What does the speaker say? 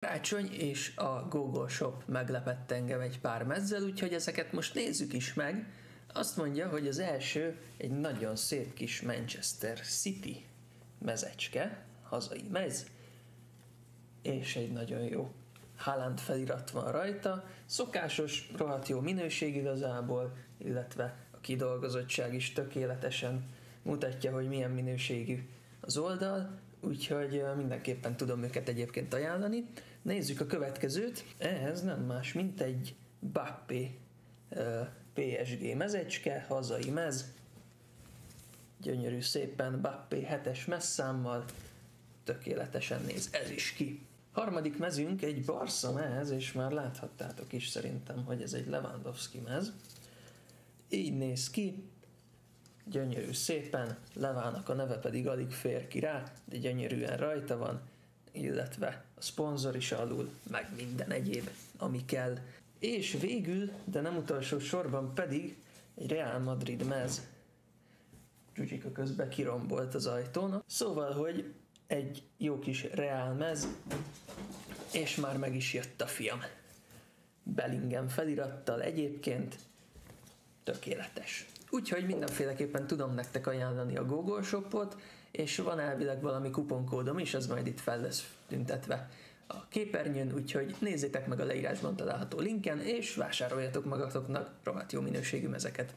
Karácsony és a Google Shop meglepett engem egy pár mezzel, úgyhogy ezeket most nézzük is meg. Azt mondja, hogy az első egy nagyon szép kis Manchester City mezecske, hazai mez, és egy nagyon jó Haaland felirat van rajta. Szokásos, rohadt jó minőség igazából, illetve a kidolgozottság is tökéletesen mutatja, hogy milyen minőségű az oldal úgyhogy mindenképpen tudom őket egyébként ajánlani. Nézzük a következőt, ehhez nem más, mint egy Bappé PSG mezecske, hazai mez, gyönyörű szépen Bappé 7-es messzámmal, tökéletesen néz ez is ki. Harmadik mezünk egy Barca mez, és már láthattátok is szerintem, hogy ez egy Lewandowski mez. Így néz ki, gyönyörű szépen, Levának a neve pedig alig fér ki rá, de gyönyörűen rajta van, illetve a szponzor is alul, meg minden egyéb, ami kell. És végül, de nem utolsó sorban pedig egy Real Madrid mez. Zsuzsika közben kirombolt az ajtón. Szóval, hogy egy jó kis Real mez, és már meg is jött a fiam. Bellingham felirattal egyébként tökéletes. Úgyhogy mindenféleképpen tudom nektek ajánlani a Google Shopot, és van elvileg valami kuponkódom is, az majd itt fel lesz tüntetve a képernyőn, úgyhogy nézzétek meg a leírásban található linken, és vásároljatok magatoknak rohadt jó minőségű mezeket.